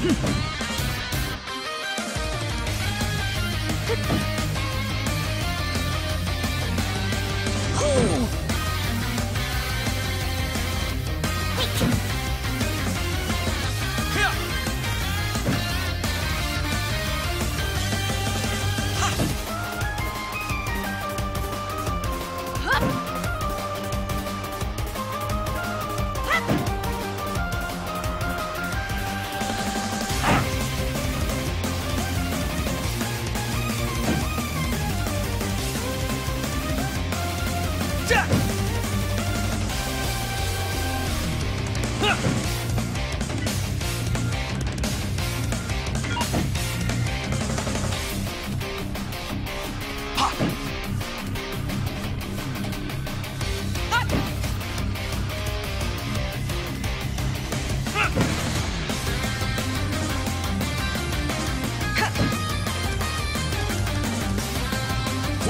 Ha ha ha!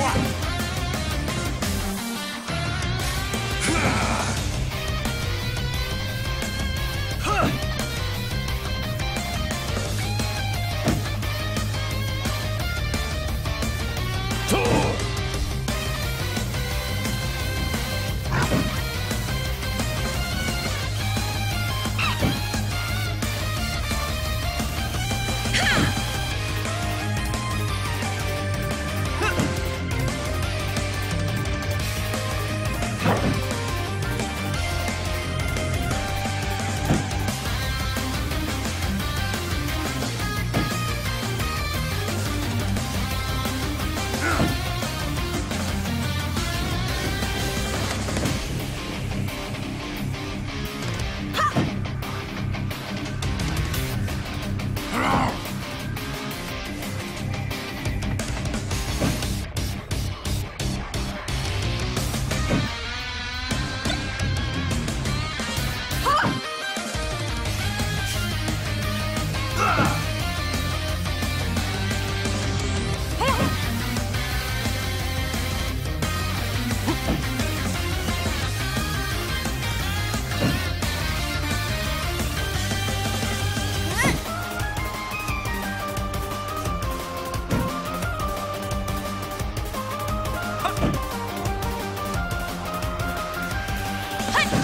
快。嘿